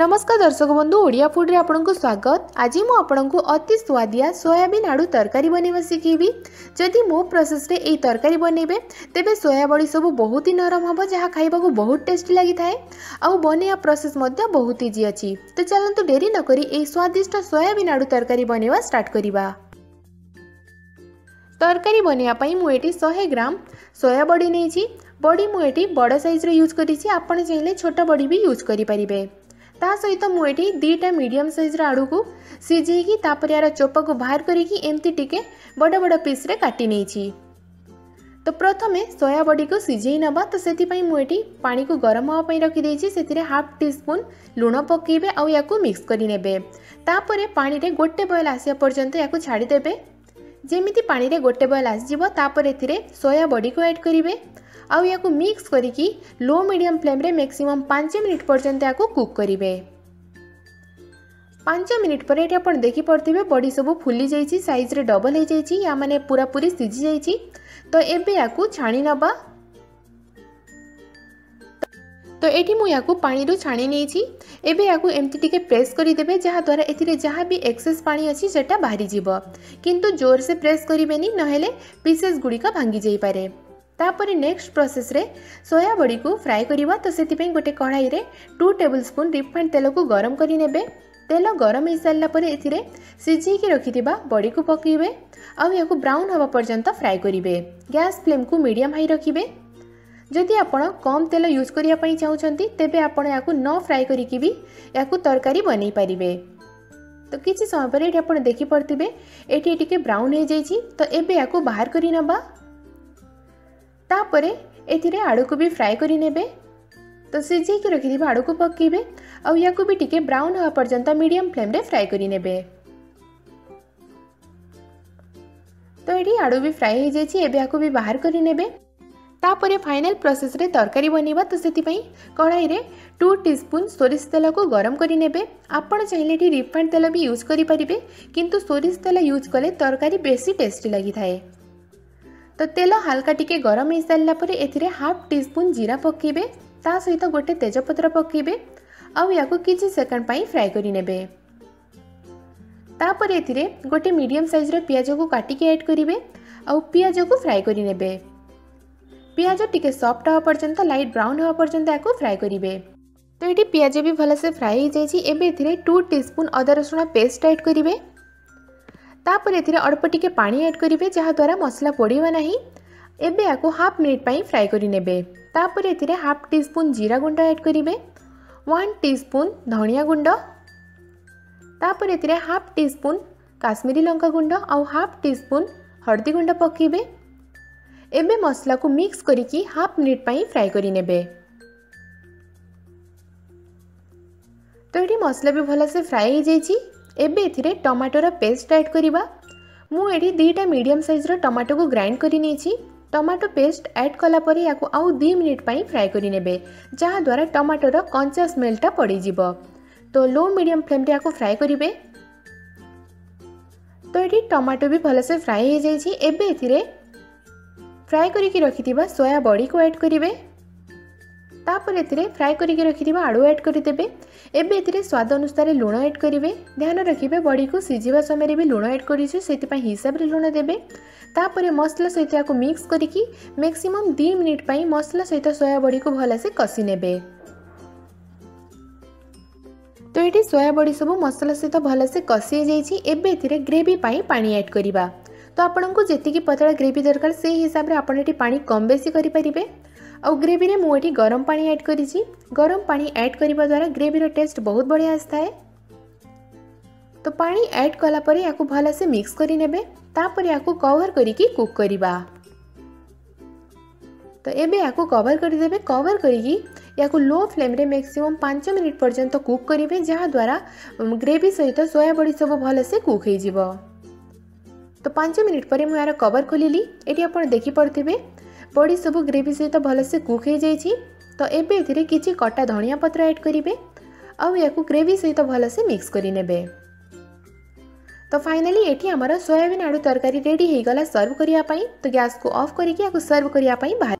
নমস্কার দর্শক বন্ধু ওড়িয়া ফুড্রে আপনার স্বাগত আজ আপনার অতি সুয়াদিয়া সয়াবিন আলু তরকারি বনাইবা শিখেবি যদি মো প্রসেসে এই তরকারি বনাইবে তবে সয়াবড়ি সবু বহুত হি নরম হব যা খাইবা বহু টেস্ট লাগি থাকে আউ প্রসেস মধ্যে বহুত ইজি অছি তো ডেরি নকরি এই স্বাদিষ্ট সয়াবিন আলু তরকারি বনাইবা স্টার্ট করা তরকারি বনাইয়া মু এটি শহে গ্রাম সয়া বড়ি নেইছি বড়ি মু এটি বড় সাইজর ইউজ করেছি আপনার চাইলে ছোট বড়ি বি ইউজ করে পারিবে ता सहित मुझे दीटा मीडियम सैज्र आड़ को सीझे यार चोप को बाहर करमती बड़ बड़ पीस्रे का तो प्रथम सोया बड़ी को सीझे ना तो से मुझे पा को गरम हाँपी रखी से हाफ टी स्पून लुण पकड़े आक मिक्स करेपर पाने गोटे बयल आसा पर्यटन या छाड़देवे ଯେମିତି ପାଣିରେ ଗୋଟେ ବଏଲ୍ ଆସିଯିବ ତାପରେ ଏଥିରେ ସୋୟା ବଡ଼ିକୁ ଆଡ଼୍ କରିବେ ଆଉ ୟାକୁ ମିକ୍ସ କରିକି ଲୋ ମିଡ଼ିୟମ୍ ଫ୍ଲେମ୍ରେ ମ୍ୟାକ୍ସିମମ୍ ପାଞ୍ଚ ମିନିଟ୍ ପର୍ଯ୍ୟନ୍ତ ୟାକୁ କୁକ୍ କରିବେ ପାଞ୍ଚ ମିନିଟ୍ ପରେ ଏଠି ଆପଣ ଦେଖିପାରୁଥିବେ ବଡ଼ି ସବୁ ଫୁଲି ଯାଇଛି ସାଇଜ୍ରେ ଡବଲ୍ ହେଇଯାଇଛି ୟା ମାନେ ପୁରାପୁରି ସିଝି ଯାଇଛି ତ ଏବେ ୟାକୁ ଛାଣି ନେବା তো এটি মু ইয়াকু পানিরু ছানি নেইছি এবে ইয়াকু এমতি টিকে প্রেস করি দেবে যাহা দ্বারা এথিরে যাহা বি এক্সেস পানি আছে সেটা বাহিরি যাব কিন্তু জোরসে প্রেস করিবেনি নহলে পিসেস গুড়িক ভাঙ্গি যাই পারে তাপরে নেক্সট প্রসেসরে সোয়া বড়িকু ফ্রাই করিবা তো সেতিপাই গোটে কড়াইরে 2 টেবল স্পুন রিফাইন্ড তেলকু গরম করি নেবে তেল গরম হয়ে সারা পরে এতে সিঝাইকি রক্ষিথিবা বড়িকু পকাইবে আউ ইয়াকু ব্রাউন হওয়া পর্যন্ত ফ্রাই করিবে গ্যাস ফ্লেমকু মিডিয়াম হাই রখিবে ଯଦି ଆପଣ କମ୍ ତେଲ ୟୁଜ୍ କରିବା ପାଇଁ ଚାହୁଁଛନ୍ତି ତେବେ ଆପଣ ଏହାକୁ ନ ଫ୍ରାଏ କରିକି ବି ଏହାକୁ ତରକାରୀ ବନେଇ ପାରିବେ ତ କିଛି ସମୟ ପରେ ଏଠି ଆପଣ ଦେଖିପାରୁଥିବେ ଏଠି ଟିକେ ବ୍ରାଉନ୍ ହୋଇଯାଇଛି ତ ଏବେ ଏହାକୁ ବାହାର କରି ନେବା ତାପରେ ଏଥିରେ ଆଳୁକୁ ବି ଫ୍ରାଏ କରି ନେବେ ତ ସିଝେଇକି ରଖିଥିବା ଆଳୁକୁ ପକାଇବେ ଆଉ ୟାକୁ ବି ଟିକେ ବ୍ରାଉନ୍ ହେବା ପର୍ଯ୍ୟନ୍ତ ମିଡ଼ିୟମ୍ ଫ୍ଲେମ୍ରେ ଫ୍ରାଏ କରି ନେବେ ତ ଏଠି ଆଳୁ ବି ଫ୍ରାଏ ହୋଇଯାଇଛି ଏବେ ଏହାକୁ ବି ବାହାର କରି ନେବେ तापर फाइनाल प्रोसेस तरकारी बनवा तो से कड़ाई में टू टी स्पून सोरिष तेल को गरम करे आप चाहिए रिफाइंड तेल भी यूज करें कि सोरिष तेल यूज कले तरकारी बेस टेस्ट लगी थाए तो तेल हाल्का टी गरम हो सारापुर एफ टी स्पून जीरा पकेबे सहित गोटे तेजपत पकेबे आक किसी सेकेंड पर फ्राए करे तापर गोटे मीडियम सैज्र पिज को काटिके एड करेंगे आज को फ्राए करेंगे পিঁয়াজ টিকে সফট হওয়া পর্যন্ত লাইট ব্রাউন হওয়া পর্যন্ত একু ফ্রাই করবে তো এটি পিঁয়াজ বি ভালসে ফ্রাই হয়ে যাই এবে এতে টু টিস্পুন অদা রসুণ পেস্ট এড করবে তাপরে এতে অল্প টিকে পা এড করবে যাদ্বারা মশলা পড়ব না এবে আকু হাফ মিনিট পাই ফ্রাই করে নেবে তাপরে এতে হাফ টিস্পুন জিরা গুণ্ড এড করবে ওয়ান টিস্পুন ধনিয়া গুণ্ড তাপরে এতে হাফ টিস্পুন কাশ্মীরি লঙ্কা গুণ্ড আউ হাফ টিস্পুন হলদি গুণ্ড পকাইবে ଏବେ ମସଲାକୁ ମିକ୍ସ କରିକି ହାଫ୍ ମିନିଟ୍ ପାଇଁ ଫ୍ରାଏ କରିନେବେ ତ ଏଠି ମସଲା ବି ଭଲସେ ଫ୍ରାଏ ହୋଇଯାଇଛି ଏବେ ଏଥିରେ ଟମାଟୋର ପେଷ୍ଟ ଆଡ଼୍ କରିବା ମୁଁ ଏଠି ଦୁଇଟା ମିଡ଼ିୟମ୍ ସାଇଜ୍ର ଟମାଟୋକୁ ଗ୍ରାଇଣ୍ଡ କରିନେଇଛି ଟମାଟୋ ପେଷ୍ଟ ଆଡ଼୍ କଲା ପରେ ୟାକୁ ଆଉ ଦୁଇ ମିନିଟ୍ ପାଇଁ ଫ୍ରାଏ କରିନେବେ ଯାହାଦ୍ୱାରା ଟମାଟୋର କଞ୍ଚା ସ୍ମେଲ୍ଟା ପଡ଼ିଯିବ ତ ଲୋ ମିଡ଼ିୟମ୍ ଫ୍ଲେମ୍ରେ ୟାକୁ ଫ୍ରାଏ କରିବେ ତ ଏଠି ଟମାଟୋ ବି ଭଲସେ ଫ୍ରାଏ ହୋଇଯାଇଛି ଏବେ ଏଥିରେ ফ্রাই করিকি রখিথিবা সোয়া বড়িকু আড করিবে তাপরে এতে ফ্রাই করিকি রখিথিবা আলু আড করিদেবে এবে এতে স্বাদ অনুসারে লুণ আড করিবে ধ্যান রাখবে বড়িকু সিঝিবা সময় বি লুণ আড করেছু সেইপা হিসাবে লুণ দেবে তাপরে মশলা সহিত ইয়াকু মিক্স করিকি ম্যাক্সিমম দুই মিনিট পাই মশলা সহিত সোয়া বড়িকু ভালসে কষি নেবে তো এটি সোয়া বড়ি সবু মশলা সহিত ভালসে কষি যাইছি এবে এতে গ্রেভি পাই পানি আড করিবা तो आपको जीक पतला ग्रेवि दरकार से हिसाब से आपड़ी पा कम बेसी करेंगे आउ ग्रेवि में मुझे गरम पा एड कर गरम पा एड करने द्वारा ग्रेविर टेस्ट बहुत बढ़िया आए तो पा एड कला या भलसे मिक्स करेपर या कभर करवा तो ये कभर करदे कवर कर लो फ्लेम मैक्सीम पांच मिनिट पर्यटन कुक करेंगे जहाद्वारा ग्रेवी सहित सोयाबड़ी सब भलसे कुक ତ ପାଞ୍ଚ ମିନିଟ୍ ପରେ ମୁଁ ଏହାର କଭର୍ ଖୋଲିଲି ଏଠି ଆପଣ ଦେଖିପାରୁଥିବେ ବଡ଼ି ସବୁ ଗ୍ରେଭି ସହିତ ଭଲସେ କୁକ୍ ହୋଇଯାଇଛି ତ ଏବେ ଏଥିରେ କିଛି କଟା ଧନିଆ ପତ୍ର ଆଡ଼୍ କରିବେ ଆଉ ଏହାକୁ ଗ୍ରେଭି ସହିତ ଭଲସେ ମିକ୍ସ କରିନେବେ ତ ଫାଇନାଲି ଏଠି ଆମର ସୋୟାବିନ୍ ଆଳୁ ତରକାରୀ ରେଡ଼ି ହୋଇଗଲା ସର୍ଭ କରିବା ପାଇଁ ତ ଗ୍ୟାସ୍କୁ ଅଫ୍ କରିକି ଏହାକୁ ସର୍ଭ କରିବା ପାଇଁ ବାହାର